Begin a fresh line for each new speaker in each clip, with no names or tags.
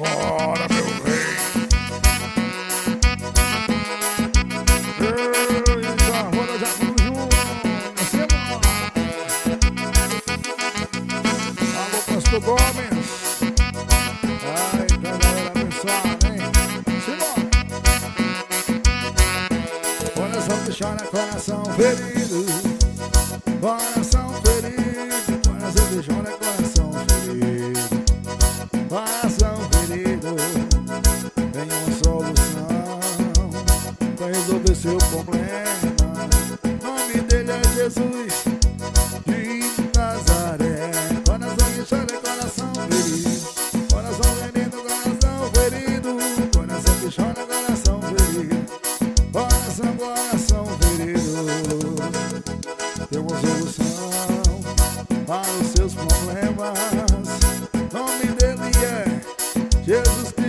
Bora, meu rei. Eita, bora já junto. Simbora. Alô, Pastor Gomes. Coração ferido. Coração pra resolver seu problema. Nome dele é Jesus de Nazaré. Coração que chora, coração ferido. Coração ferido, coração ferido. Coração que chora, coração ferido. Coração, coração ferido. Tem uma solução para os seus problemas. Nome dele é Jesus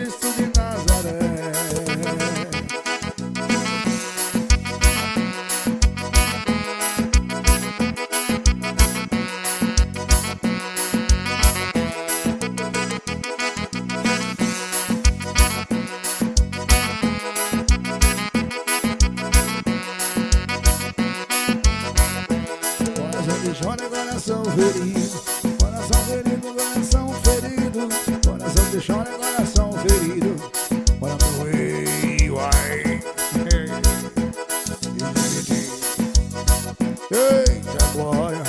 coração ferido. Coração ferido, coração ferido. Coração que chora, coração ferido. Bora meu rei. Eita glória.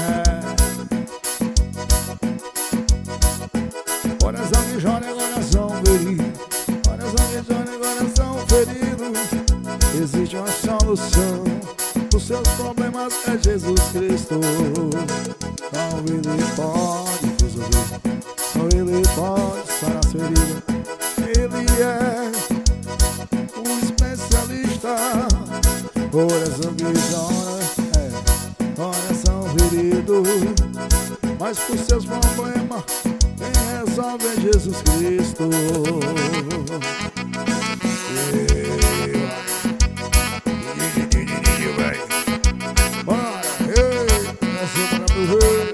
É. Coração que chora, coração ferido. Coração que chora, coração ferido. Existe uma solução. Seus problemas é Jesus Cristo. Só Ele pode resolver. Só Ele pode sarar a. Ele é um especialista. Coração que chora, é coração ferido. Mas por seus problemas, quem resolve é Jesus Cristo. for her.